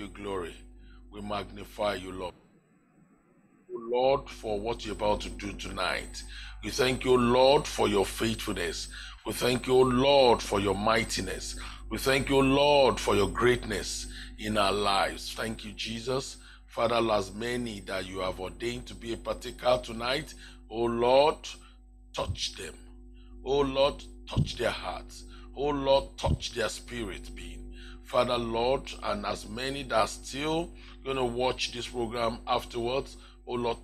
you glory. We magnify you, Lord. Lord, for what you're about to do tonight. We thank you, Lord, for your faithfulness. We thank you, Lord, for your mightiness. We thank you, Lord, for your greatness in our lives. Thank you, Jesus. Father, as many that you have ordained to be a partaker tonight, oh Lord, touch them. Oh Lord, touch their hearts. Oh Lord, touch their spirit being. Father, Lord, and as many that are still going to watch this program afterwards, oh Lord,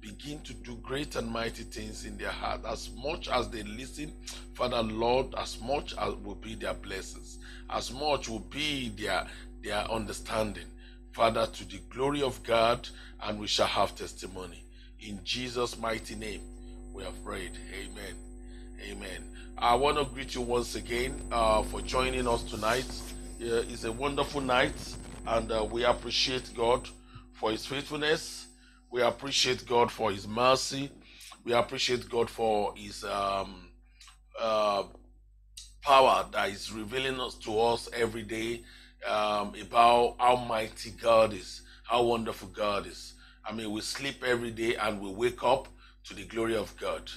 begin to do great and mighty things in their heart. As much as they listen, Father, Lord, as much as will be their blessings, as much will be their their understanding. Father, to the glory of God, and we shall have testimony. In Jesus' mighty name, we have prayed. Amen. Amen. I want to greet you once again uh, for joining us tonight. Uh, it's a wonderful night, and uh, we appreciate God for His faithfulness. We appreciate God for His mercy. We appreciate God for His um, uh, power that is revealing us to us every day um, about how mighty God is, how wonderful God is. I mean, we sleep every day and we wake up to the glory of God.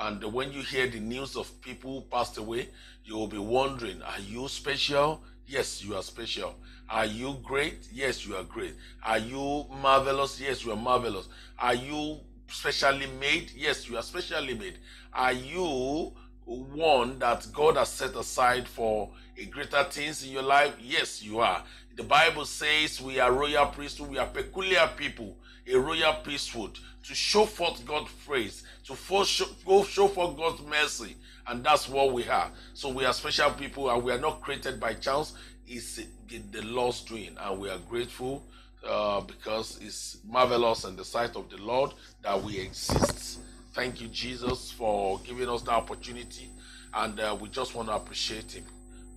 And when you hear the news of people passed away, you will be wondering, are you special? Yes, you are special. Are you great? Yes, you are great. Are you marvelous? Yes, you are marvelous. Are you specially made? Yes, you are specially made. Are you one that God has set aside for a greater things in your life? Yes, you are. The Bible says we are royal priesthood, we are peculiar people, a royal priesthood, to show forth God's praise, to show, show forth God's mercy, and that's what we are. So we are special people, and we are not created by chance. It's the Lord's doing, and we are grateful uh, because it's marvelous in the sight of the Lord that we exist. Thank you, Jesus, for giving us the opportunity, and uh, we just want to appreciate Him.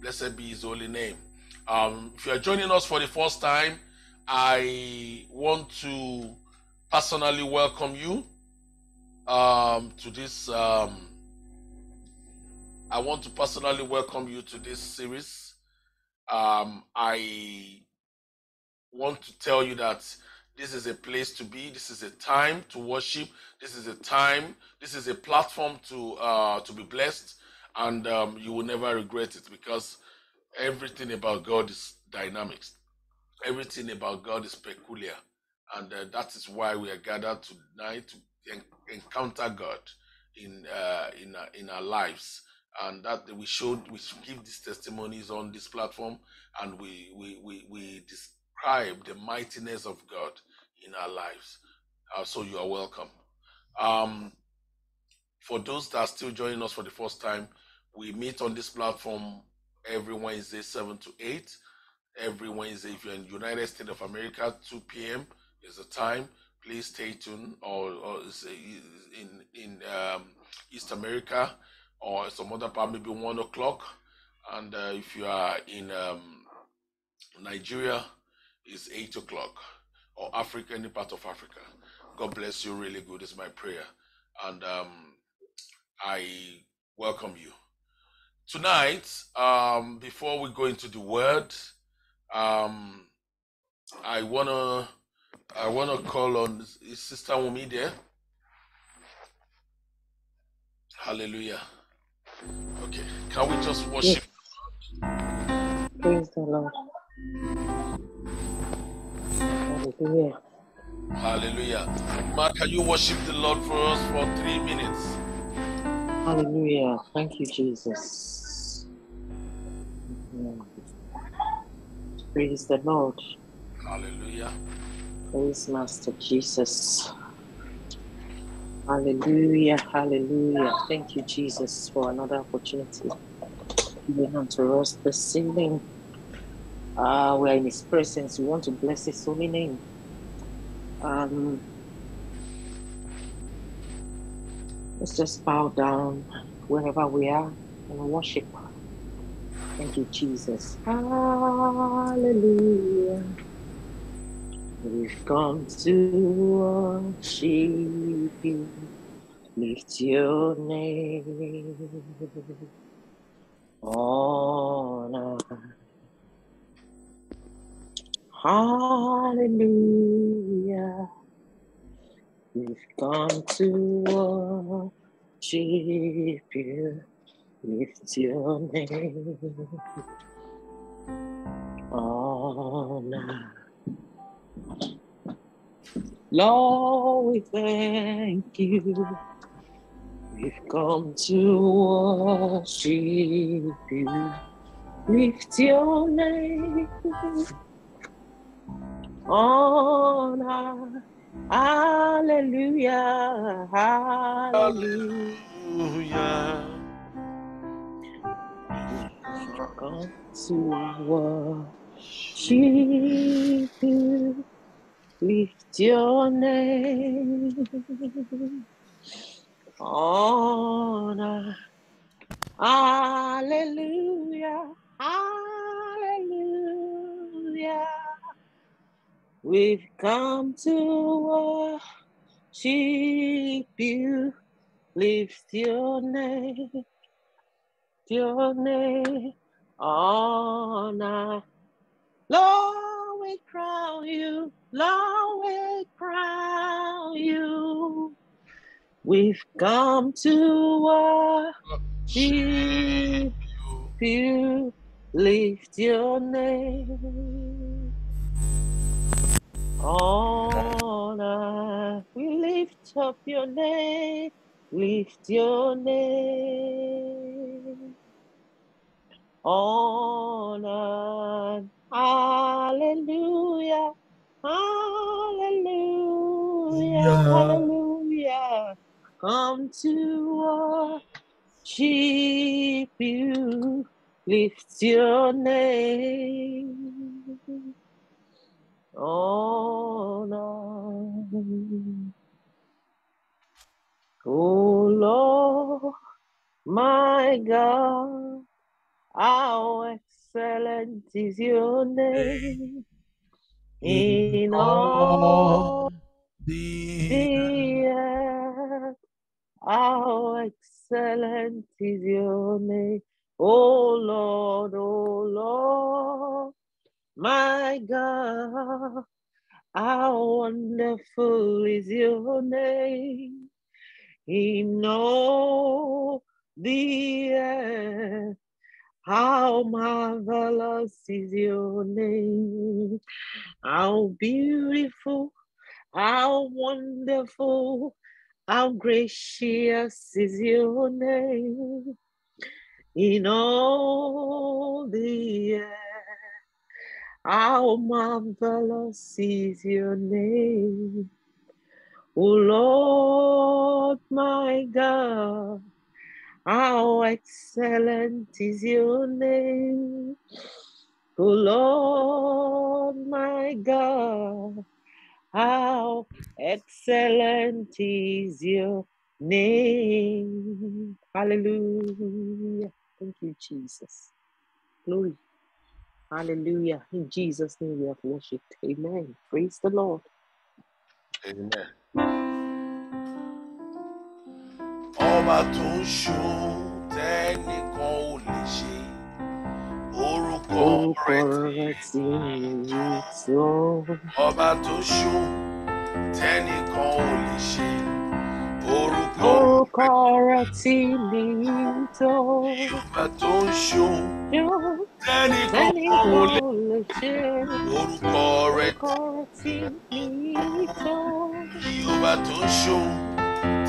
Blessed be His holy name. Um, if you are joining us for the first time, I want to personally welcome you um, to this. Um, I want to personally welcome you to this series. Um, I want to tell you that this is a place to be. This is a time to worship. This is a time. This is a platform to uh, to be blessed, and um, you will never regret it because everything about God is dynamics. Everything about God is peculiar, and uh, that is why we are gathered tonight to en- encounter God in uh, in uh, in our lives, and that we showed we give these testimonies on this platform, and we we we, we describe the mightiness of God in our lives. Uh, so you are welcome. Um, for those that are still joining us for the first time, we meet on this platform every Wednesday, 7 to 8. Every Wednesday, if you're in United States of America, 2 p.m. is the time. Please stay tuned. Or, or in in um, East America or some other part, maybe 1 o'clock. And uh, if you are in um, Nigeria, it's 8 o'clock. Or Africa, any part of Africa. God bless you really good is my prayer. And um, I welcome you tonight, um, before we go into the word, um, I wanna I wanna call on is Sister Wumi there. Hallelujah. Okay, can we just worship? Praise the Lord. Hallelujah. Hallelujah. Mark, can you worship the Lord for us for three minutes? Hallelujah. Thank you, Jesus. Praise the Lord. Hallelujah. Praise Master Jesus. Hallelujah. Hallelujah. Thank you, Jesus, for another opportunity given unto us this evening. Uh, we are in His presence. We want to bless His holy name. Um, let's just bow down wherever we are and worship. Thank you, Jesus. Hallelujah. We've come to worship you. Lift your name. Honor. Hallelujah. We've come to worship you. Lift your name. Honor. Lord, we thank you. We've come to worship you. Lift your name. Honor. Hallelujah. Hallelujah. Hallelujah. We've come to worship you. Lift your name. Honor. Hallelujah. Hallelujah. We've come to worship you. Lift your name. Your name. Honor. Lord, we crown you. Lord, we crown you. We've come to worship you. Lift your name. Honor. We lift up your name. Lift your name. Honor. Hallelujah. Hallelujah. Hallelujah. Come to worship you. Lift your name. Oh, Honor. Oh Lord, my God, how excellent is your name in all the the earth. How excellent is your name, oh Lord, oh Lord, my God, how wonderful is your name in all the earth. How marvelous is your name, how beautiful, how wonderful, how gracious is your name in all the earth. How marvelous is your name, O Lord my God. How excellent is your name, O Lord my God. How excellent is your name. Hallelujah. Thank you, Jesus. Glory. Hallelujah. In Jesus' name we have worshipped. Amen. Praise the Lord. Amen. Ọba tó ń tẹ́nìkan ò lè ṣe. Orúkọ rẹ̀ rẹ̀ tí tí mi tó. ọba tó ń tẹ́nìkan ò lè ṣe. Orúkọ Orúkọ rẹ̀ tí mi tó. ọba tó ń ṣó Yóò tẹ́nìkan ò Ẹnìkan lè. ò lè ṣe. Orúkọ rẹ̀ Orúkọ rẹ̀ tí mi tó. ọba tó ń ṣó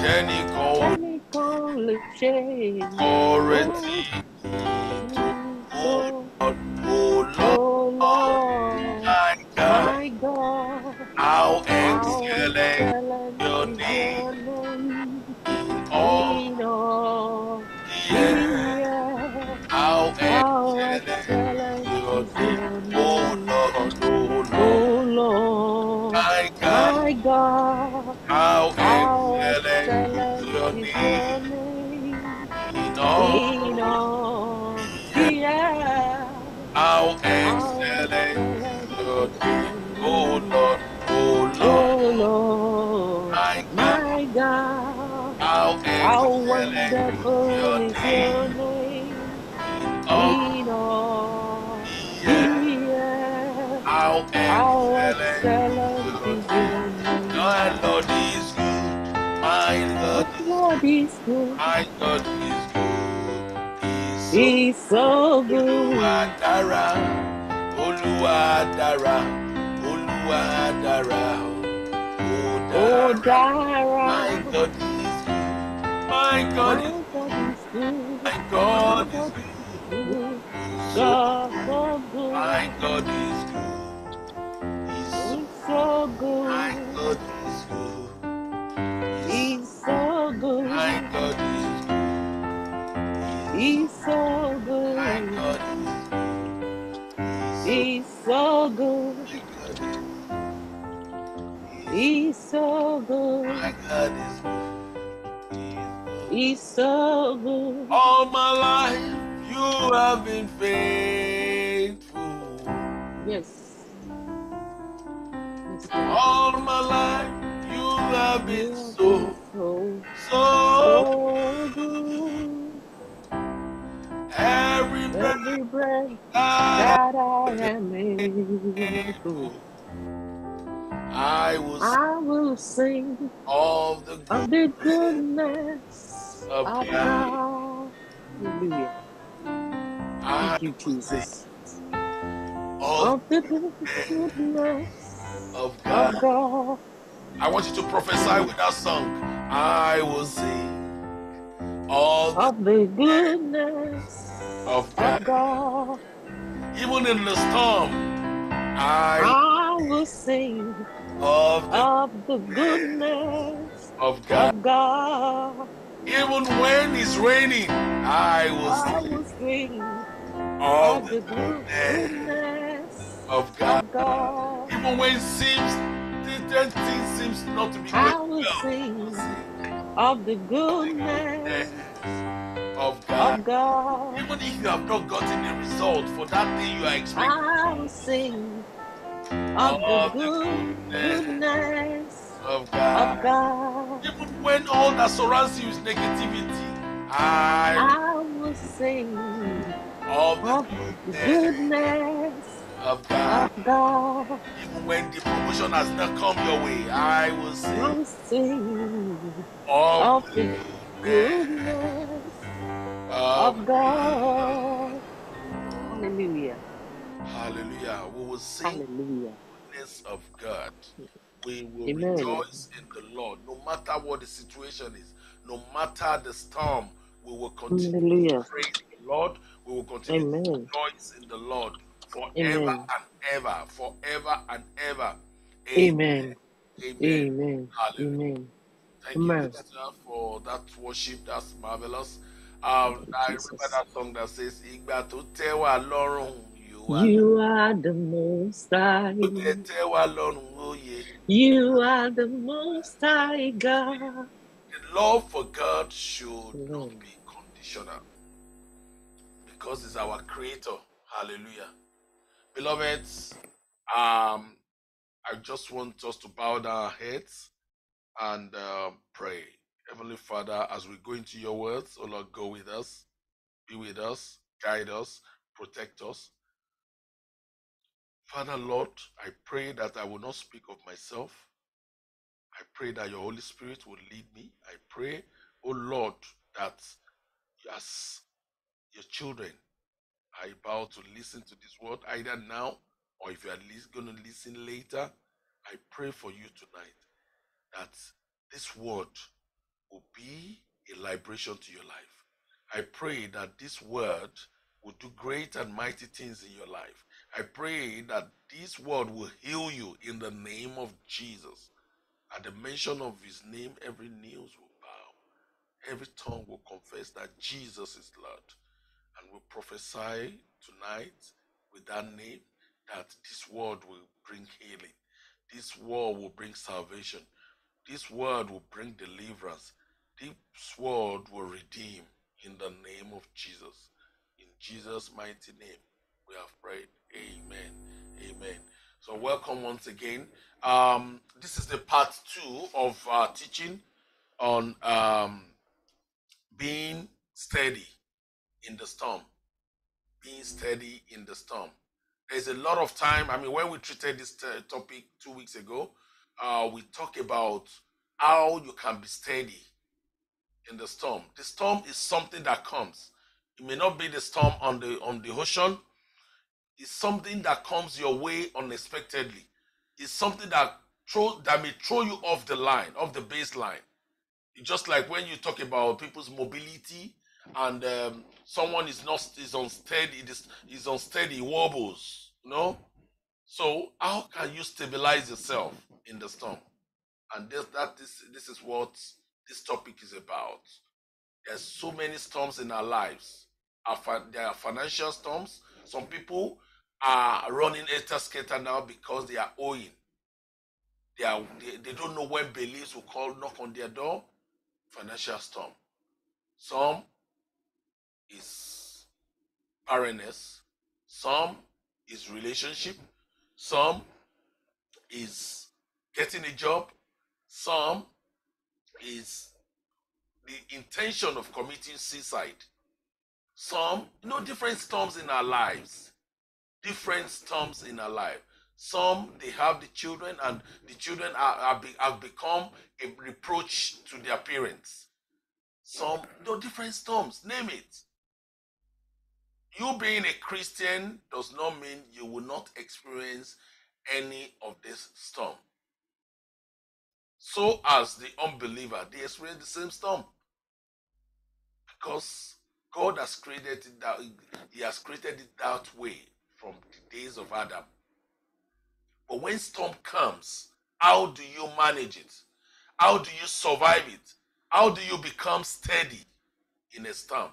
tẹ́nìkan ò lè. Ẹnìkan ò lè ṣe. Orúkọ rẹ̀ tí Mi tó. Oh Lord, Oh Lord, my God, my God, how how excellent excellent your is name your name in oh Lord, oh oh my God, How wonderful is your name name oh. in all the earth. How Excellent is your name. My Lord is good. My Lord, Lord is good. my God is good. He's so good. Olúwa dára, Olúwa dára, Olúwa dára, ó Oh, dára. My God. My God is good. my God is good. Good. My God is good. He's so so my. God is good. He's so good. my God is good. He's so my. God is good. He's so good. He's so good. my God is good. He's. So good. All my life you have been faithful. Yes. Yes, All my life you have been so so, so good. every breath Every breath that I am able, I will I will sing of the goodness of of God. God. Hallelujah. I Thank you, Jesus. of Of the goodness of of God. I want you to prophesy with that song. I will sing of the Of the goodness of. God. Even in the storm, I I will sing of the of the goodness of God. of God. Even when it's raining, I will I sing of of the goodness of God. of God. Even when it seems different things seems not to be I will well, I will sing of the goodness of God. of God. Even if you have not gotten a result for that thing you are expecting I will sing of the goodness of the good goodness goodness of God. of God. Even when all that surrounds you is negativity, I I will sing of the goodness goodness of God. of God. Even when the promotion has not come your way, I will I sing will sing of of the goodness of of God. Hallelujah. Hallelujah. We will sing Hallelujah. the goodness of God. We will Amen. rejoice in the Lord. No matter what the situation is, no matter the storm, we will continue to praise the Lord. We will continue to rejoice in the Lord forever Amen. and ever, forever and ever. Amen. Amen. Amen. Amen. Hallelujah. Amen. Thank you, Amen. sister, for that worship. That's marvelous. Um, I remember that song that says, Ìgbà tó tẹ́ wá lọ́rùn, you are You are the most high. You are the most high God. The love for God should not be conditional because He's our creator. Hallelujah. Beloved, um, I just want us to bow down our heads and um, pray. Heavenly Father, as we go into your words, oh Lord, go with us, be with us, guide us, protect us. Father, Lord, I pray that I will not speak of myself. I pray that your Holy Spirit will lead me. I pray, oh Lord, that as your children are about to listen to this word, either now or if you are at least going to listen later, I pray for you tonight that this word will be a liberation to your life. I pray that this word will do great and mighty things in your life. I pray that this word will heal you in the name of Jesus. At the mention of his name, every knee will bow, every tongue will confess that Jesus is Lord. And we prophesy tonight with that name that this word will bring healing, this word will bring salvation, this word will bring deliverance, this word will redeem in the name of Jesus. In Jesus' mighty name, we have prayed. Amen. Amen. So, welcome once again. Um, this is the part two of our teaching on um, being steady in the storm. Being steady in the storm. there's a lot of time. I mean, when we treated this topic two weeks ago, uh, we talked about how you can be steady in the storm. The storm is something that comes. It may not be the storm on the on the ocean. It's something that comes your way unexpectedly. It's something that throw that may throw you off the line, off the baseline. Just like when you talk about people's mobility and um, someone is not is unsteady, is is unsteady, wobbles, you know. So how can you stabilize yourself in the storm? And this that this this is what this topic is about. There's so many storms in our lives. There are financial storms. Some people are running a skater now because they are owing. They are they, they don't know when beliefs will call knock on their door. Financial storm. Some is barrenness. Some is relationship. Some is getting a job. Some is the intention of committing suicide. Some, know, different storms in our lives. Different storms in our life. Some they have the children, and the children are, are be, have become a reproach to their parents. Some, know, different storms. Name it. You being a Christian does not mean you will not experience any of this storm. So as the unbeliever, they experience the same storm. Because God has created it that He has created it that way from the days of Adam. But when storm comes, how do you manage it? How do you survive it? How do you become steady in a storm?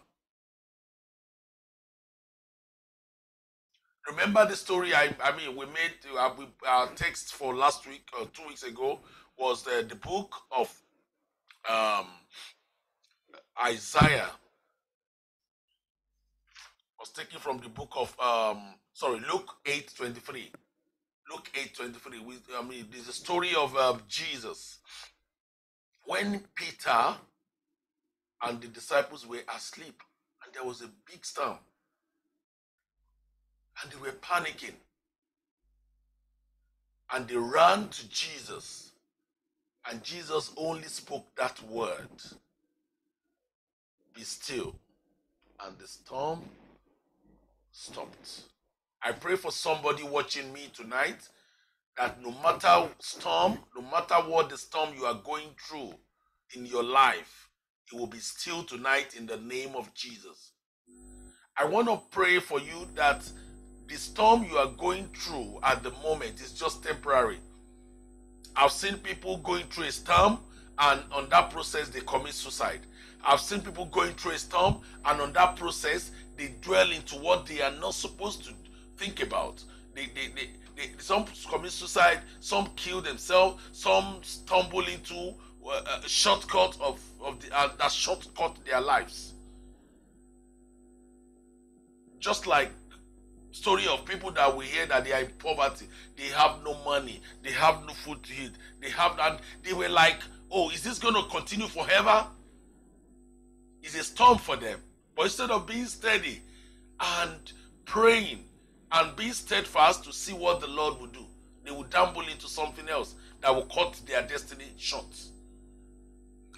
Remember the story I, I mean we made uh, our text for last week or two weeks ago was the, the book of um, Isaiah was taken from the book of um sorry Luke 8 23 Luke 8 23 we, I mean there's a story of um, Jesus. When Peter and the disciples were asleep and there was a big storm and they were panicking and they ran to Jesus and Jesus only spoke that word be still and the storm stopped I pray for somebody watching me tonight that no matter storm no matter what the storm you are going through in your life it will be still tonight in the name of Jesus I want to pray for you that the storm you are going through at the moment is just temporary. I've seen people going through a storm and on that process they commit suicide. I've seen people going through a storm and on that process they dwell into what they are not supposed to think about. They, they, they, they some commit suicide, some kill themselves, some stumble into uh, a shortcut of, of the, uh, that shortcut their lives. Just like story of people that we hear that they are in poverty they have no money they have no food to eat they have that they were like oh is this going to continue forever it's a storm for them but instead of being steady and praying and being steadfast to see what the lord will do they will dabble into something else that will cut their destiny short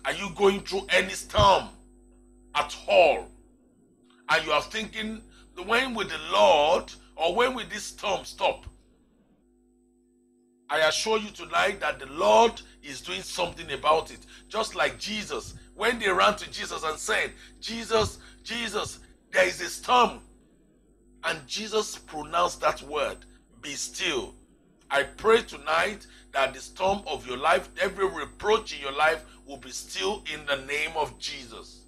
are you going through any storm at all and you are thinking the when will the Lord or when will this storm stop? I assure you tonight that the Lord is doing something about it. Just like Jesus, when they ran to Jesus and said, Jesus, Jesus, there is a storm. And Jesus pronounced that word, be still. I pray tonight that the storm of your life, every reproach in your life, will be still in the name of Jesus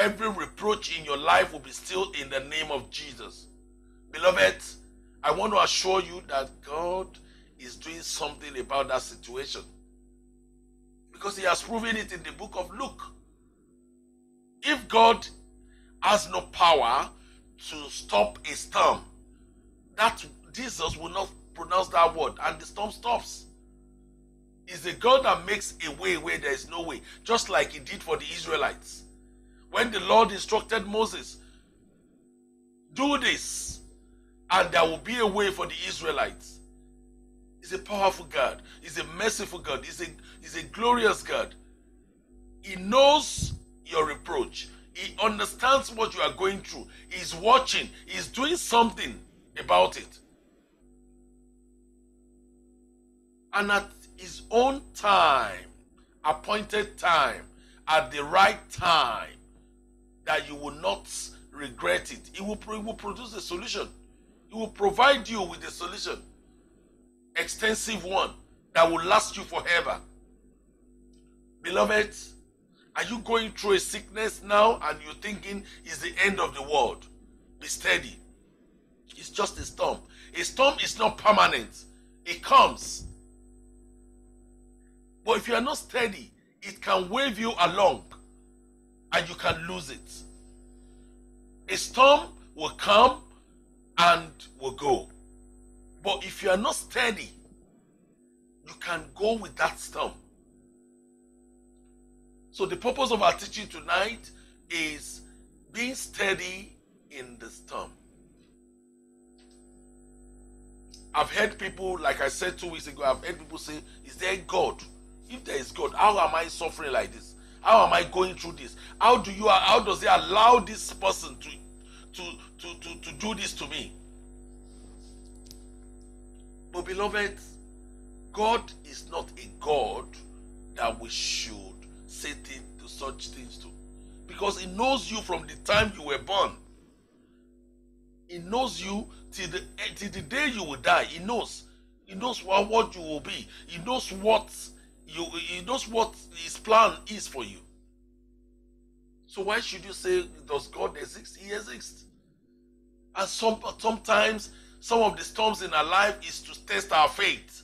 every reproach in your life will be still in the name of Jesus. Beloved, I want to assure you that God is doing something about that situation. Because He has proven it in the book of Luke. If God has no power to stop a storm, that Jesus will not pronounce that word and the storm stops. Is a God that makes a way where there is no way, just like He did for the Israelites when the Lord instructed Moses, do this, and there will be a way for the Israelites. He's a powerful God. He's a merciful God. He's a, he's a glorious God. He knows your reproach. He understands what you are going through. He's watching. He's doing something about it. And at his own time, appointed time, at the right time, that you will not regret it. He will, he will produce a solution. He will provide you with a solution. Extensive one that will last you forever. Beloved, are you going through a sickness now and you're thinking it's the end of the world? Be steady. It's just a storm. A storm is not permanent, it comes. But if you are not steady, it can wave you along and you can lose it. A storm will come and will go. But if you are not steady, you can go with that storm. So, the purpose of our teaching tonight is being steady in the storm. I've heard people, like I said two weeks ago, I've heard people say, Is there God? If there is God, how am I suffering like this? How am I going through this? How do you how does he allow this person to to to to, to do this to me? But beloved, God is not a God that we should say to such things to. Because he knows you from the time you were born. He knows you till the eh, till the day you will die. He knows. He knows what, what you will be. He knows what you he knows what his plan is for you. So why should you say does God exist? He exists. And some sometimes some of the storms in our life is to test our faith.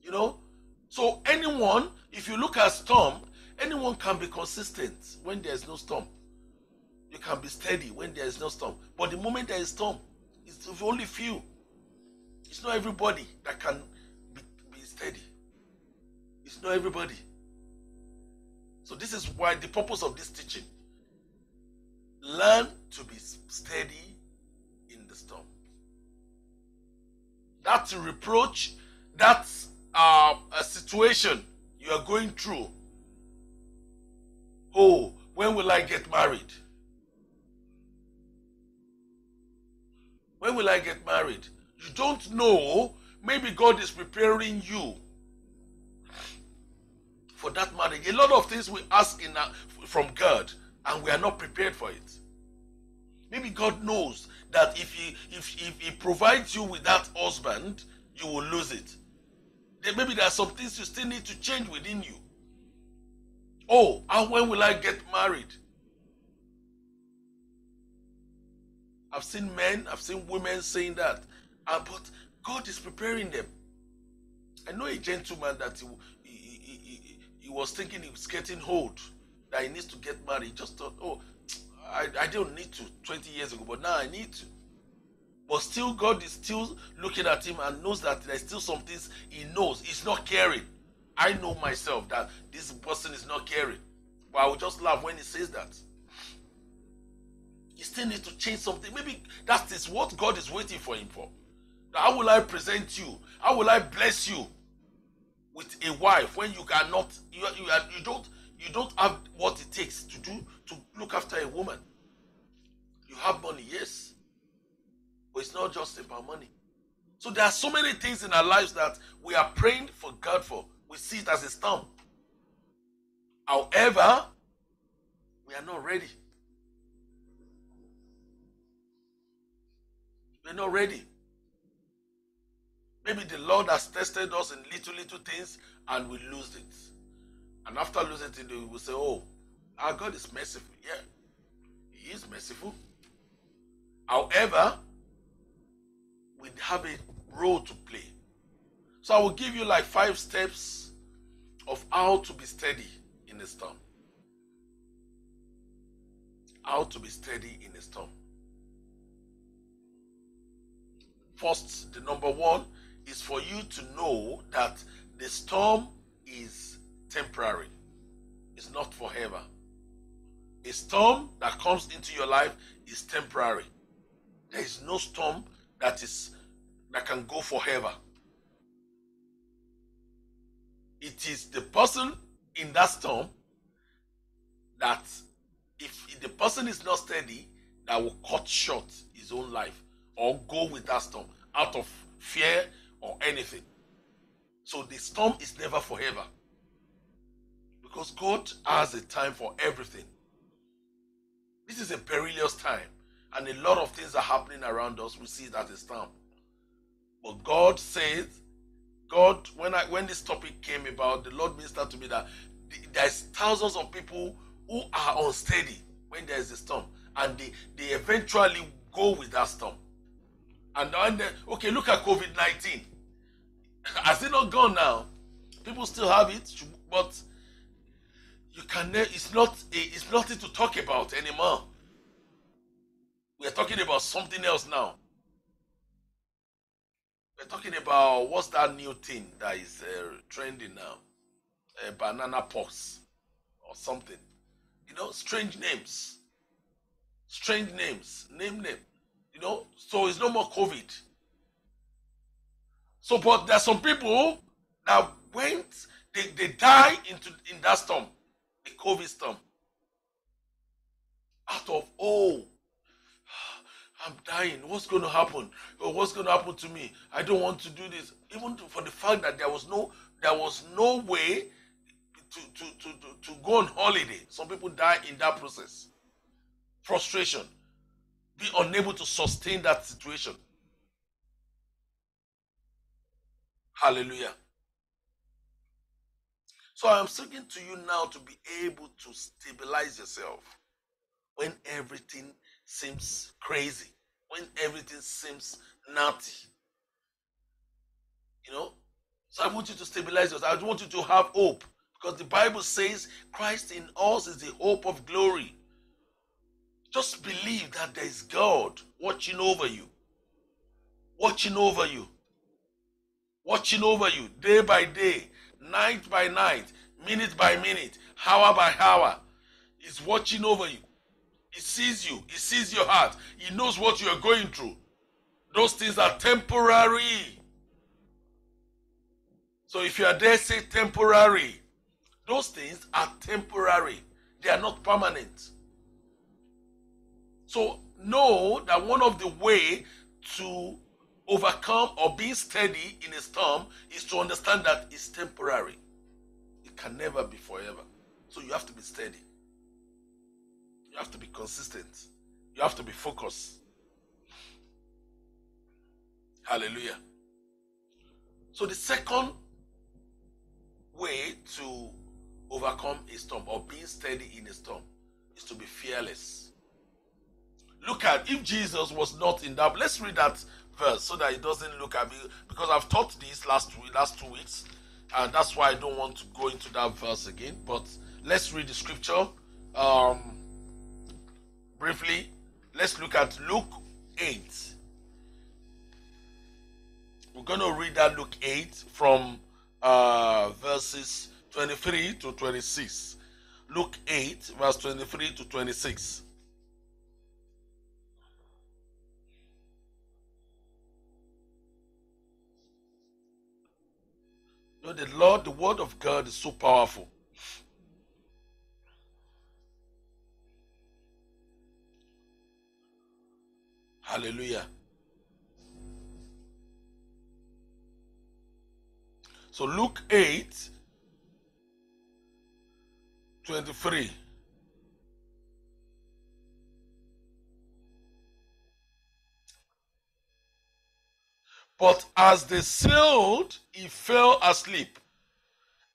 You know? So anyone, if you look at storm, anyone can be consistent when there's no storm. You can be steady when there is no storm. But the moment there is storm, it's only few. It's not everybody that can be, be steady. It's not everybody. So this is why the purpose of this teaching. Learn to be steady in the storm. That's a reproach. That's uh, a situation you are going through. Oh, when will I get married? When will I get married? You don't know. Maybe God is preparing you for that marriage. A lot of things we ask in our, from God and we are not prepared for it. Maybe God knows that if he if, if he provides you with that husband, you will lose it. Then maybe there are some things you still need to change within you. Oh, and when will I get married? I've seen men, I've seen women saying that, uh, but God is preparing them. I know a gentleman that he, he, was thinking he was getting old, that he needs to get married. He just thought, oh, I, I don't need to 20 years ago, but now I need to. But still, God is still looking at him and knows that there's still some things he knows. He's not caring. I know myself that this person is not caring. But I will just laugh when he says that. He still needs to change something. Maybe that is what God is waiting for him for. How will I present you? How will I bless you with a wife when you cannot, you, you, you don't, you don't have what it takes to do to look after a woman? You have money, yes, but it's not just about money. So there are so many things in our lives that we are praying for God for. We see it as a storm. However, we are not ready. We're not ready. Maybe the Lord has tested us in little, little things and we lose it. And after losing it, we will say, Oh, our God is merciful. Yeah, He is merciful. However, we have a role to play. So I will give you like five steps of how to be steady in a storm. How to be steady in a storm. First, the number one is for you to know that the storm is temporary. it's not forever. A storm that comes into your life is temporary. There is no storm that is that can go forever. It is the person in that storm that if the person is not steady, that will cut short his own life or go with that storm out of fear or anything. So the storm is never forever. Because God has a time for everything. This is a perilous time, and a lot of things are happening around us. We see it at a storm. But God says, God, when I when this topic came about, the Lord ministered to me that there's thousands of people who are unsteady when there is a storm, and they, they eventually go with that storm. And then, uh, okay, look at COVID 19. Has it not gone now? People still have it, but you can it's not eh, it's nothing to talk about anymore. We're talking about something else now. We're talking about what's that new thing that is uh, trending now? A banana pox or something. You know, strange names. Strange names. Name name. You know, so it's no more COVID. So, but there are some people that went, they, they die into in that storm, the COVID storm. Out of oh, I'm dying. What's going to happen? Or what's going to happen to me? I don't want to do this. Even for the fact that there was no there was no way to, to, to, to, to go on holiday. Some people die in that process. Frustration. Be unable to sustain that situation. Hallelujah. So I am speaking to you now to be able to stabilize yourself when everything seems crazy, when everything seems nutty. You know? So I want you to stabilize yourself. I want you to have hope because the Bible says Christ in us is the hope of glory. Just believe that there is God watching over you, watching over you, watching over you day by day, night by night, minute by minute, hour by hour. He's watching over you. He sees you. He sees your heart. He knows what you are going through. Those things are temporary. So if you are there, say temporary. Those things are temporary. They are not permanent. So know that one of the way to overcome or be steady in a storm is to understand that it's temporary. It can never be forever. So you have to be steady. You have to be consistent. You have to be focused. Hallelujah. So the second way to overcome a storm or being steady in a storm is to be fearless. Look at if Jesus was not in that. Let's read that verse so that it doesn't look at me because I've taught this last week, last two weeks, and that's why I don't want to go into that verse again. But let's read the scripture. Um, briefly, let's look at Luke 8. We're going to read that Luke 8 from uh, verses 23 to 26. Luke 8, verse 23 to 26. Know, the Lord, the word of God is so powerful. Hallelujah. So Luke 8 23. But as they sailed, he fell asleep.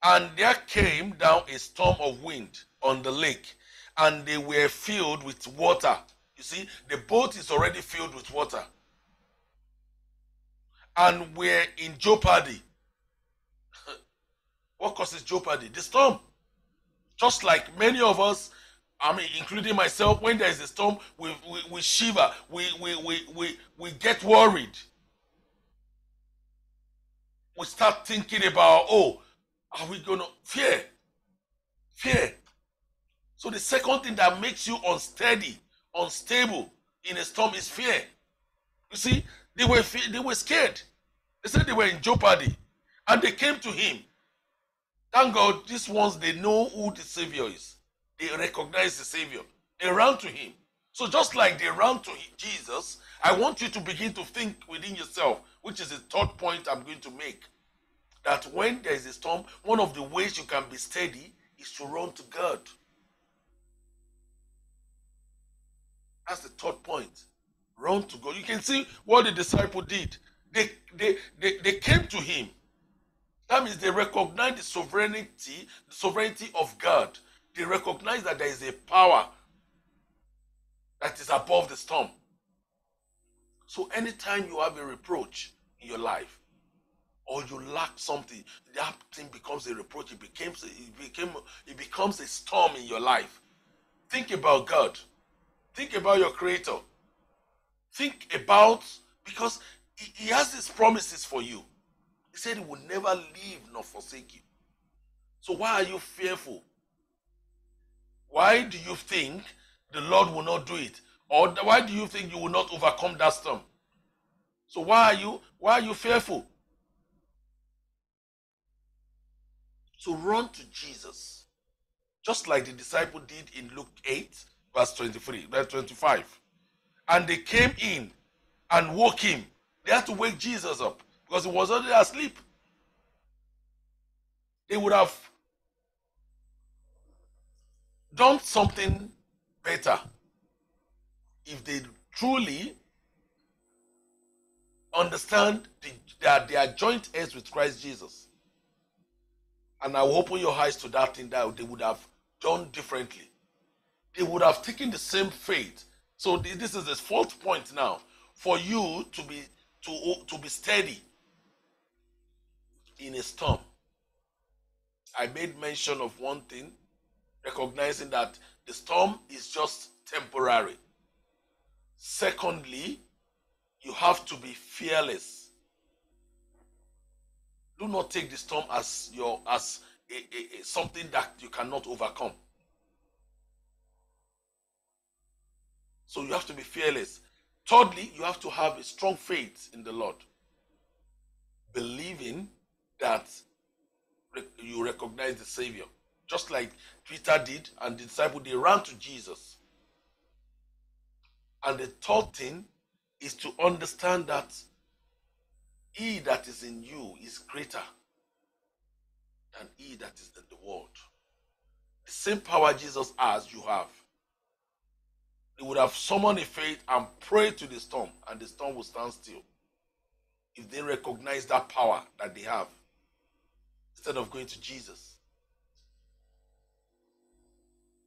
And there came down a storm of wind on the lake, and they were filled with water you see, the boat is already filled with water. And we're in jeopardy. what causes jeopardy? The storm. Just like many of us, I mean, including myself, when there is a storm, we, we, we shiver, we, we, we, we, we get worried. We start thinking about, oh, are we going to fear? Fear. So the second thing that makes you unsteady, unstable in a storm is fear. You see, they were they were scared. They said they were in jeopardy, and they came to him. Thank God, these ones they know who the Savior is. They recognize the Savior. They ran to him. So just like they ran to Jesus, I want you to begin to think within yourself, which is the third point I'm going to make. That when there is a storm, one of the ways you can be steady is to run to God. That's the third point. Run to God. You can see what the disciple did. They, they, they, they came to him. That means they recognize the sovereignty, the sovereignty of God. They recognize that there is a power that is above the storm. So anytime you have a reproach in your life, or you lack something, that thing becomes a reproach. It becomes it became it becomes a storm in your life. Think about God. Think about your creator. Think about because he, he has his promises for you. He said he will never leave nor forsake you. So why are you fearful? Why do you think the Lord will not do it? Or why do you think you will not overcome that storm? So why are you why are you fearful? So run to Jesus. Just like the disciple did in Luke 8, verse 23, verse 25. And they came in and woke him. They had to wake Jesus up because he was already asleep. They would have done something better if they truly understand the, that they are joint heirs with Christ Jesus. And I will open your eyes to that thing that they would have done differently. They would have taken the same faith. So this is the fourth point now for you to be to, to be steady in a storm. I made mention of one thing, recognizing that the storm is just temporary. Secondly, you have to be fearless. Do not take the storm as your as a, a, a, something that you cannot overcome. So you have to be fearless. Thirdly, you have to have a strong faith in the Lord, believing that you recognize the Savior, just like Peter did, and the disciple they ran to Jesus. And the third thing is to understand that he that is in you is greater than he that is in the world. The same power Jesus has, you have. They would have summoned a faith and prayed to the storm, and the storm will stand still. If they recognize that power that they have, instead of going to Jesus.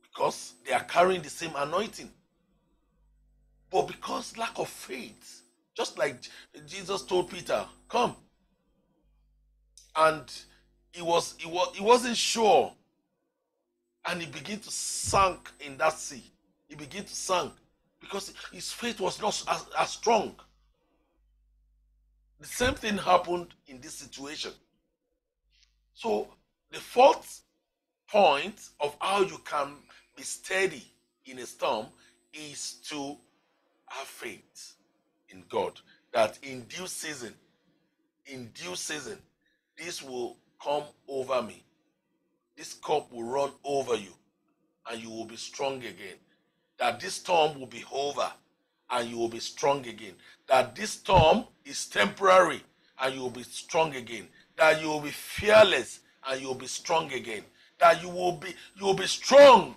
Because they are carrying the same anointing. But because lack of faith, just like Jesus told Peter, come. And he was he was he wasn't sure. And he began to sink in that sea. He began to sink because his faith was not as, as strong. The same thing happened in this situation. So the fourth point of how you can be steady in a storm is to have faith in God that in due season, in due season, this will come over me. This cup will run over you and you will be strong again. That this storm will be over and you will be strong again. That this storm is temporary and you will be strong again. That you will be fearless and you will be strong again. That you will be you will be strong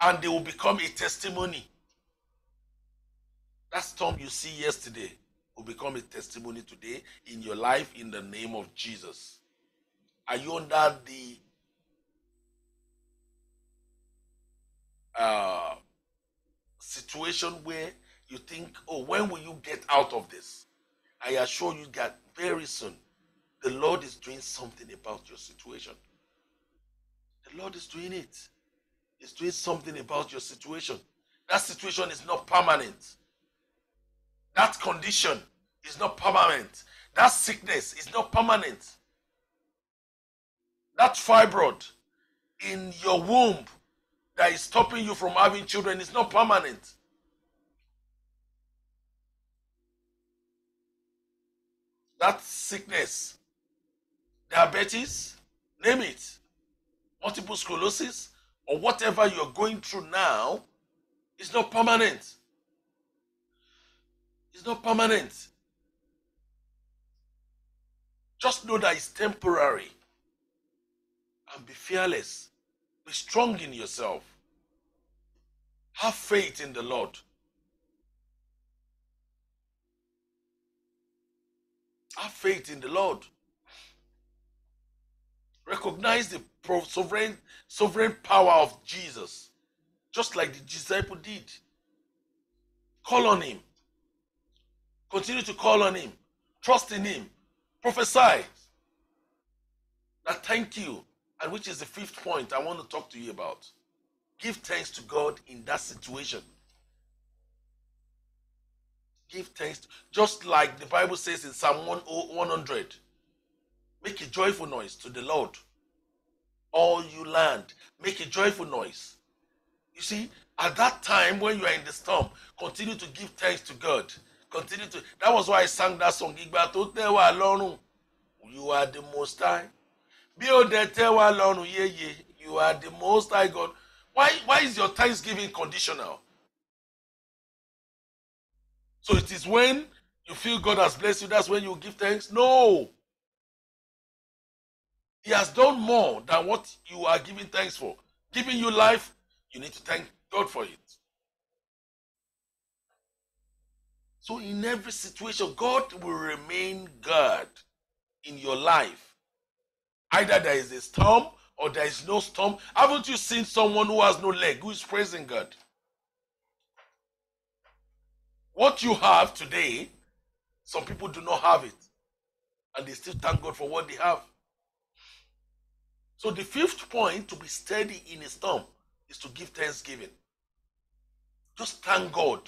and they will become a testimony that storm you see yesterday will become a testimony today in your life in the name of Jesus. Are you under the uh, situation where you think, oh, when will you get out of this? I assure you that very soon the Lord is doing something about your situation. The Lord is doing it. He's doing something about your situation. That situation is not permanent. That condition is not permanent. That sickness is not permanent. That fibroid in your womb that is stopping you from having children is not permanent. That sickness, diabetes, name it, multiple sclerosis, or whatever you're going through now, is not permanent. It's not permanent. Just know that it's temporary. And be fearless. Be strong in yourself. Have faith in the Lord. Have faith in the Lord. Recognize the sovereign, sovereign power of Jesus, just like the disciple did. Call on Him. Continue to call on Him. Trust in Him. Prophesy. That thank you, and which is the fifth point I want to talk to you about. Give thanks to God in that situation. Give thanks, just like the Bible says in Psalm 100. Make a joyful noise to the Lord. All you land, make a joyful noise. You see, at that time when you are in the storm, continue to give thanks to God. Continue to. That was why I sang that song. Ìgbà tó tẹ́ wa lọ́rùn, you are the most high. Bí ó dẹ̀ tẹ́ wa lọ́rùn yéye, you are the most high God. Why, why is your thanksgiving conditional? So it is when you feel God has blessed you, that's when you give thanks? No. He has done more than what you are giving thanks for. Giving you life, you need to thank God for it. So, in every situation, God will remain God in your life. Either there is a storm or there is no storm. Haven't you seen someone who has no leg who is praising God? What you have today, some people do not have it. And they still thank God for what they have. So, the fifth point to be steady in a storm is to give thanksgiving. Just thank God.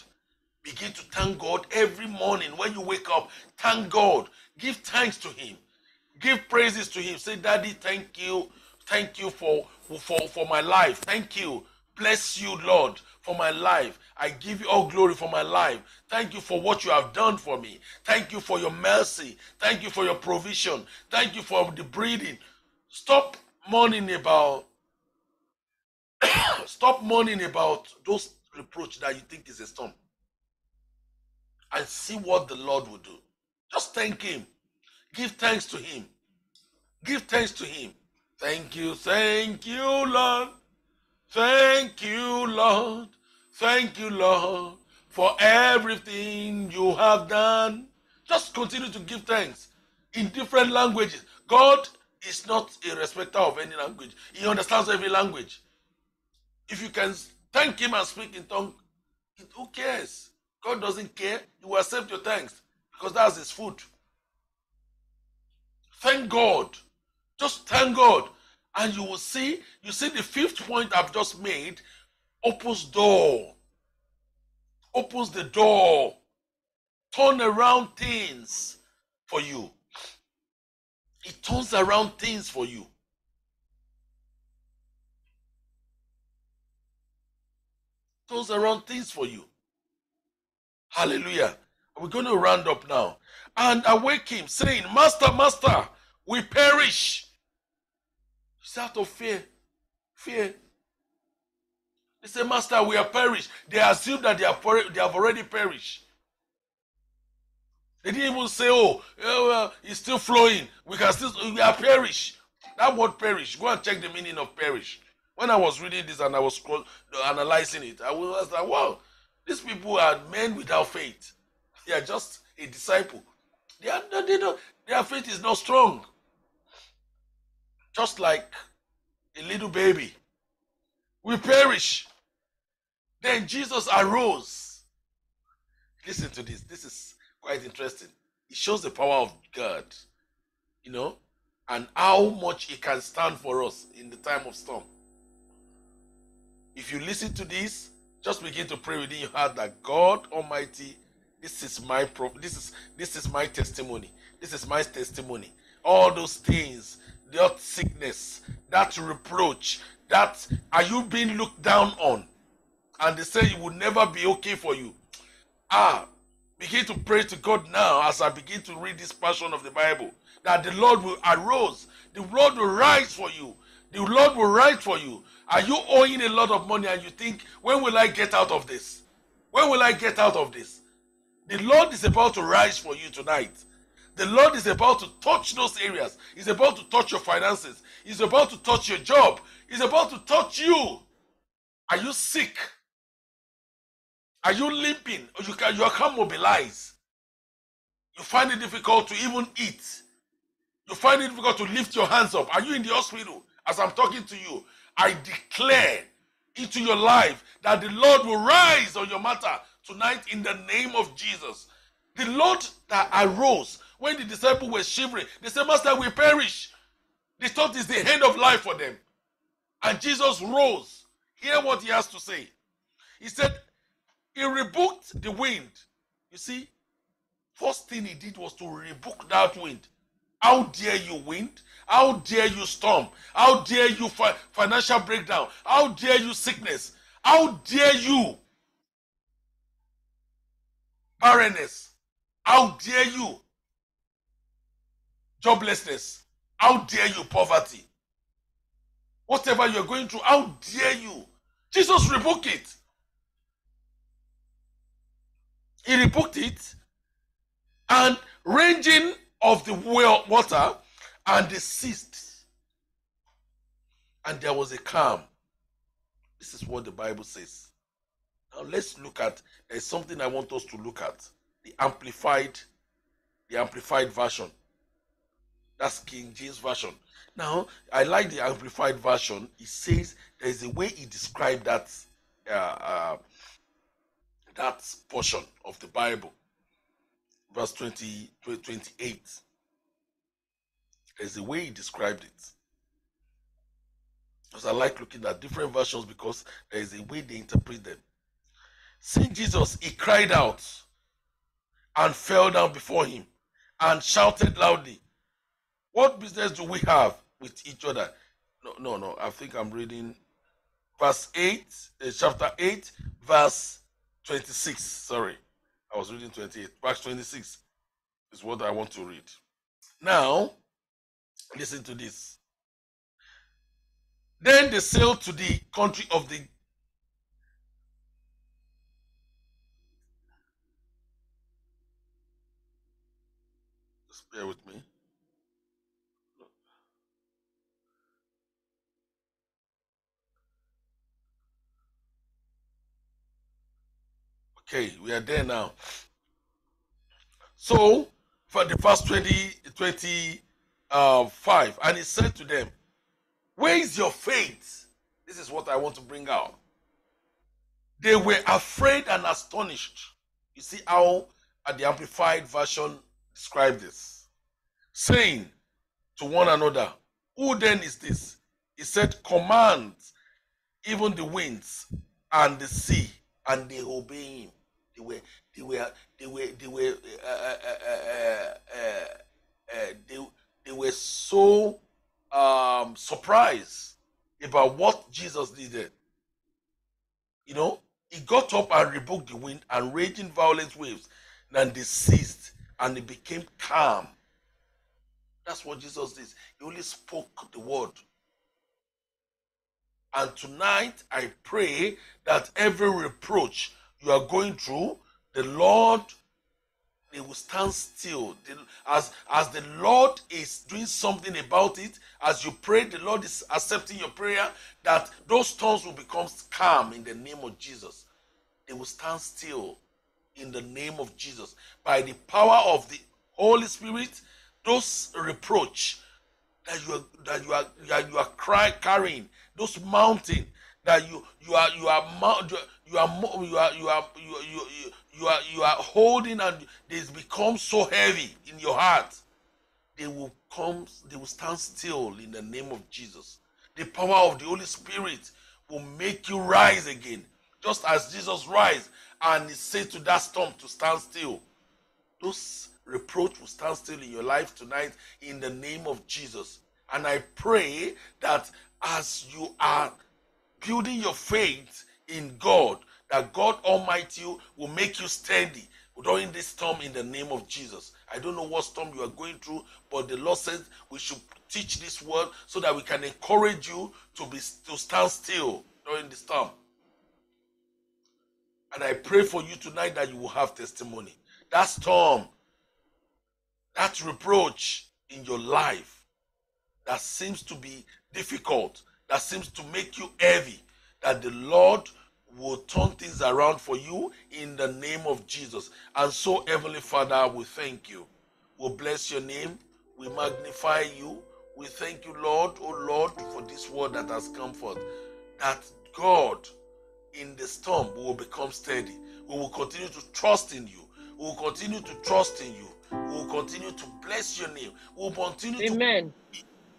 Begin to thank God every morning when you wake up. Thank God. Give thanks to Him. Give praises to Him. Say, Daddy, thank you. Thank you for, for, for my life. Thank you. Bless you, Lord, for my life. I give you all glory for my life. Thank you for what you have done for me. Thank you for your mercy. Thank you for your provision. Thank you for the breathing. Stop mourning about stop mourning about those reproach that you think is a storm and see what the lord will do. Just thank him. Give thanks to him. Give thanks to him. Thank you thank you lord. Thank you lord. Thank you lord for everything you have done. Just continue to give thanks in different languages. God is not a respecter of any language. He understands every language. If you can thank him and speak in tongue, who cares? God doesn't care. He will accept your thanks because that's his food. Thank God. Just thank God. And you will see, you see the fifth point I've just made opens door. Opens the door. Turn around things for you. It turns around things for you. Turns around things for you. Hallelujah. We're going to round up now. And awake him, saying, Master, Master, we perish. It's out of fear. Fear. They say, Master, we are perished. They assume that they they have already perished. They didn't even say, oh, oh well, it's still flowing. We can still, we are perish. That word perish, go and check the meaning of perish. When I was reading this and I was analyzing it, I was like, wow, these people are men without faith. They are just a disciple. They are, they don't, their faith is not strong. Just like a little baby. We perish. Then Jesus arose. Listen to this. This is quite interesting. It shows the power of God, you know, and how much He can stand for us in the time of storm. If you listen to this, just begin to pray within your heart that God Almighty, this is my pro- this is this is my testimony. This is my testimony. All those things, that sickness, that reproach, that are you being looked down on and they say it will never be okay for you ah begin to pray to god now as i begin to read this portion of the bible that the lord will arise the lord will rise for you the lord will rise for you are you owing a lot of money and you think when will i get out of this when will i get out of this the lord is about to rise for you tonight the Lord is about to touch those areas. He's about to touch your finances. He's about to touch your job. He's about to touch you. Are you sick? Are you limping? Or you can you can't mobilize. You find it difficult to even eat. You find it difficult to lift your hands up. Are you in the hospital? As I'm talking to you, I declare into your life that the Lord will rise on your matter tonight in the name of Jesus. The Lord that arose when the disciples were shivering, they said, Master, we perish. They thought it's the end of life for them. And Jesus rose. Hear what he has to say. He said, He rebuked the wind. You see, first thing he did was to rebuke that wind. How dare you, wind? How dare you, storm? How dare you, fi- financial breakdown? How dare you, sickness? How dare you, barrenness? How dare you, joblessness. How dare you, poverty? Whatever you're going through, how dare you? Jesus rebuked it. He rebuked it, and ranging of the well water, and they ceased. And there was a calm. This is what the Bible says. Now let's look at there's something I want us to look at. The amplified, the amplified version. That's King James Version. Now, I like the Amplified Version. It says there's a way he described that uh, uh, that portion of the Bible. Verse 20, 28. There's a way he described it. Because I like looking at different versions because there is a way they interpret them. Seeing Jesus, he cried out and fell down before him and shouted loudly, what business do we have with each other? No, no, no. I think I'm reading verse 8, uh, chapter 8, verse 26. Sorry, I was reading 28. Verse 26 is what I want to read. Now, listen to this. Then they sailed to the country of the bear with me. Okay, we are there now. So, for the first 20, 25, uh, and he said to them, Where is your faith? This is what I want to bring out. They were afraid and astonished. You see how uh, the Amplified Version described this, saying to one another, Who then is this? He said, Command even the winds and the sea, and they obey him. They were, they were, they were, they were, uh, uh, uh, they, they were so um, surprised about what Jesus did. You know, he got up and rebuked the wind and raging violent waves, and they ceased and it became calm. That's what Jesus did. He only spoke the word. And tonight I pray that every reproach you are going through, the Lord they will stand still. as, as the Lord is doing something about it, as you pray, the Lord is accepting your prayer, that those storms will become calm in the name of Jesus. They will stand still in the name of Jesus. By the power of the Holy Spirit, those reproach that you are that you are that you are cry, carrying, those mountain that you you are you are you are you are you are you you, you, you are you are holding and they become so heavy in your heart. They will come they will stand still in the name of jesus. The power of the holy spirit will make you rise again. Just as jesus rise and he said to that storm to stand still. Those reproach will stand still in your life tonight in the name of jesus. And i pray that as you are building your faith in God, that God Almighty will make you steady during this storm in the name of Jesus. I don't know what storm you are going through, but the Lord says we should teach this word so that we can encourage you to be to stand still during the storm. And I pray for you tonight that you will have testimony. That storm, that reproach in your life that seems to be difficult, that seems to make you heavy, that the Lord will turn things around for you in the name of Jesus. And so, Heavenly Father, we thank you. We bless your name. We magnify you. We thank you, Lord, oh Lord, for this word that has come forth. That God, in the storm, will become steady. We will continue to trust in you. We will continue to trust in you. We will continue to bless your name. We will continue to Amen.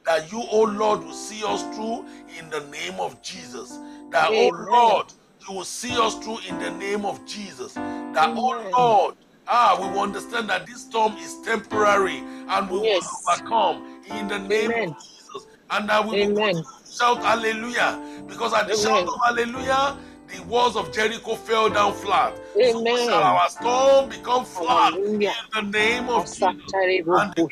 That you, oh Lord, will see us through in the name of Jesus. That, Amen. oh Lord, you will see us through in the name of Jesus. That, oh Amen. Lord, ah, we will understand that this storm is temporary and we Yes. will overcome in the name Amen. of Jesus. And that we will shout hallelujah because at the shout of hallelujah, the walls of Jericho fell down flat. So Amen. shall our storm become flat Hallelujah. in the name of Jesus and the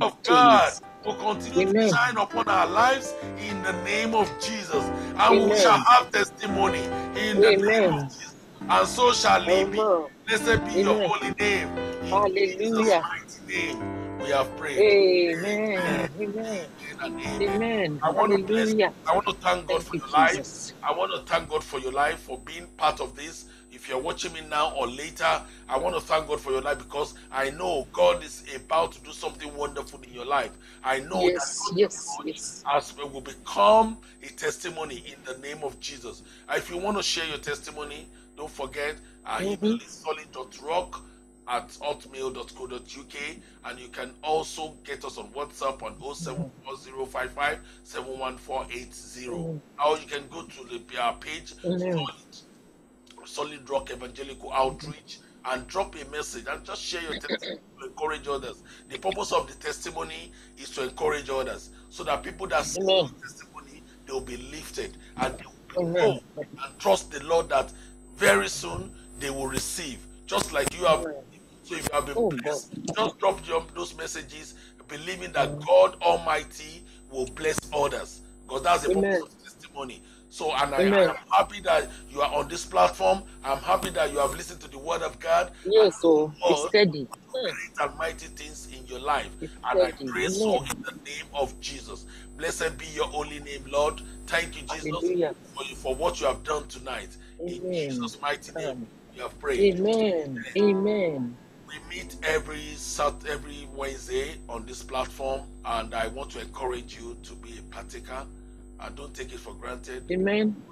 of God. Will continue to shine upon our lives in the name of Jesus. And we shall have testimony in the name of Jesus. And so shall it be. Amen. Blessed be your holy name. In Jesus' mighty name, we have prayed. Amen. Amen. Amen amen. Amen. I want to bless, I want to thank God Thank for you, your life. I want to thank God for your life, for being part of this. If you're watching me now or later, I want to thank God for your life because I know God is about to do something wonderful in your life. I know Yes, that yes, yes. as will become a testimony in the name of Jesus. Uh, If you want to share your testimony, don't forget our email Mhm. is solid.rock at hotmail.co.uk and you can also get us on WhatsApp on 074055 71480 Mm. or you can go to the our page solid, solid rock evangelical outreach and drop a message and just share your testimony to encourage others. The purpose of the testimony is to encourage others so that people that see your testimony they will be lifted and they will be Amen. know and trust the lord that very soon they will receive. Just like you have so if you have been Oh, blessed just drop your, those messages believing that god almighty will bless others because that's the Amen. purpose of testimony so and I, I, am happy that you are on this platform i'm happy that you have listened to the word of god Yes, so be God steady. Great and mighty things in your life. Be And I steady. pray so in the name of Jesus. Blessed be your holy name, Lord. Thank you, Jesus, Hallelujah. for, you, for what you have done tonight. In Jesus' mighty name, we have prayed. Amen. Amen. We meet every Sat every Wednesday on this platform, and I want to encourage you to be a partaker. And don't take it for granted. Amen.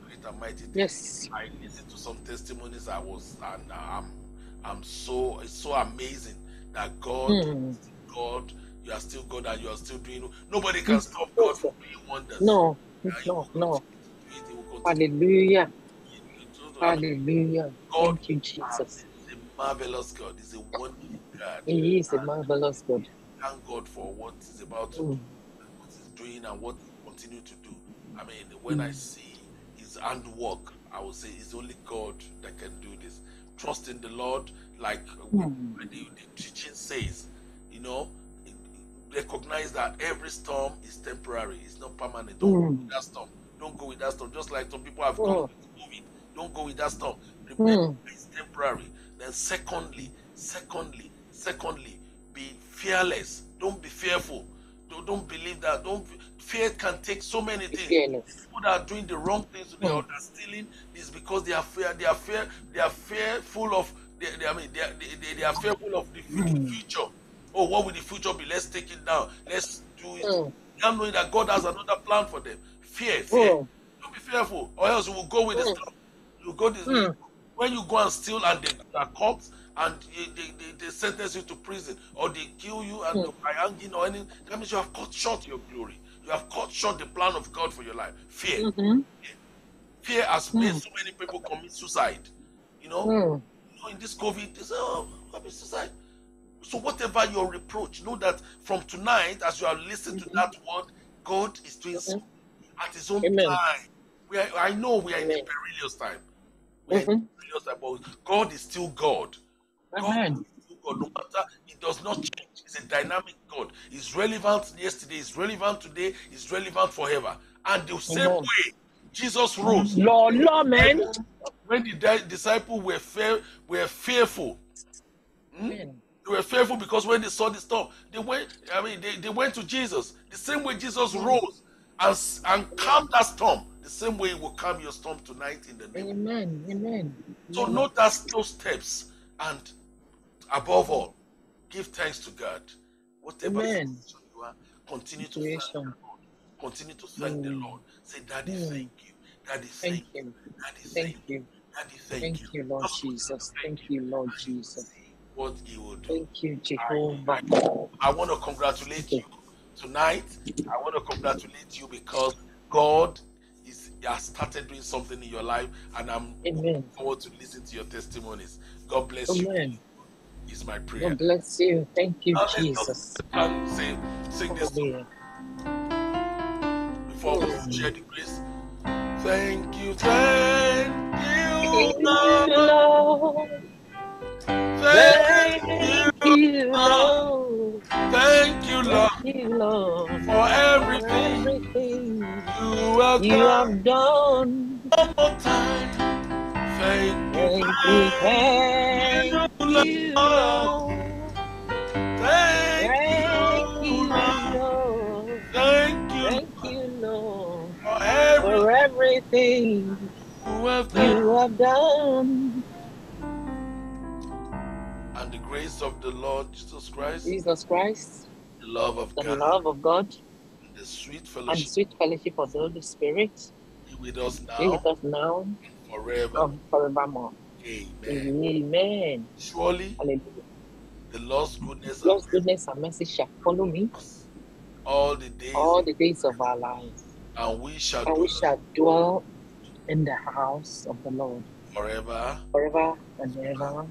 Great and mighty things. Yes. I listened to some testimonies. I was, and I'm, I'm so, it's so amazing that God Hmm. God, you are still God and you are still doing. Nobody can stop God from doing wonders. No. And No. No. continue to do it. He will continue Hallelujah. to do it. I mean, Hallelujah. God Thank you, Jesus. is a marvelous God. He's a wonderful God. He is a marvelous God. Thank God for what He's about to Mm. do, what He's doing, and what continue to do. I mean, when I Mm. see His handwork, I will say it's only God that can do this. Trust in the Lord, like Mm. the, the teaching says, you know, recognize that every storm is temporary, it's not permanent. Don't go Mm. with that storm. Don't go with that storm. Just like some people have Oh. gone with COVID. Don't go with that storm. Remember, Mm. it's temporary. Then, secondly, secondly, secondly, be fearless. Don't be fearful. Don't, don't believe that. Don't fear can take so many things fearless. people that are doing the wrong things today Hmm. they're stealing is because they are fear they are fear they are fearful of they, they, I mean they are, they, they, they are fearful of the fu- Hmm. future. Oh, what will the future be? Let's take it down. Let's do it. Mm. Not knowing that God has another plan for them. Fear, fear. Mm. Don't be fearful, or else you will go with the Hmm. storm. You go this Mm. when you go and steal and they are caught and they, they, they, sentence you to prison or they kill you and Hmm. by hanging or anything, that means you have cut short your glory. You have cut short the plan of God for your life. Fear. Mhm. Fear has made Hmm. so many people commit suicide. You know, Mm. you know in this COVID, they say, oh, commit suicide. So whatever your reproach, know that from tonight, as you are listening to Mhm. that word, God is doing Mhm. something. at His own Amen. time. We are, I know we are in a perilous time. We are in a Mhm. perilous time, but God is still God. Amen. God. No matter, it does not change. It's a dynamic God. It's relevant yesterday, it's relevant today, it's relevant forever. And the same Amen. way Jesus rose. Lord, Lord, man. When the di- disciples were fear, were fearful, hmm? They were fearful because when they saw the storm, they went. I mean, they, they went to Jesus. The same way Jesus rose and and calmed that storm, the same way He will calm your storm tonight in the name. Amen. Amen. So note that those steps, and above all, give thanks to God. Whatever Amen. situation you are, continue to thank the Lord. Continue to thank the Mm. Lord. Say, Daddy, Mm. thank you. Daddy, thank Thank you. Daddy, thank Thank you. Daddy, thank, Thank you. you, Lord Jesus. thank you, Lord Jesus. What He will do. Thank you, Jehovah. I want to congratulate you tonight. I want to congratulate you because God is has started doing something in your life, and I'm Amen. looking forward to listen to your testimonies. God bless you. Is my prayer. God bless you. Thank you, Now Jesus. and sing, sing this song before we share the grace. Thank you, thank you, Lord. Thank you, Lord. thank you, Lord, Thank you, Lord, for for everything everything you have you done. have done. One more time. Thank you, Thank you, thank you, Lord. Lord. Thank Thank you, Lord. Lord. Thank you Thank you, Lord, for everything for everything you have done. you have done. And the grace of the Lord Jesus Christ, Jesus Christ, the love of the God, love of God, and the sweet and the fellowship sweet fellowship of the Holy Spirit be with us be now with us now forever. and forevermore. Amen. Amen. Surely Hallelujah. the Lord's goodness and goodness and mercy shall follow me all the days, all the days of our lives, and we shall and do we shall dwell in the house of the Lord forever. forever and ever.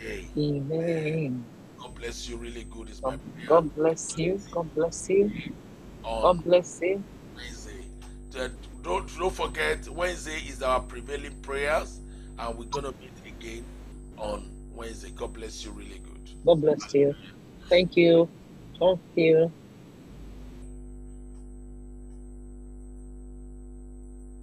Amen. Amen. God bless you. Really good is my God, prayer. God bless you. God bless you. on God bless you. Wednesday. Don't don't forget Wednesday is our prevailing prayers, and we're gonna meet again on Wednesday. God bless you. Really good. God bless you. Thank you. Thank you.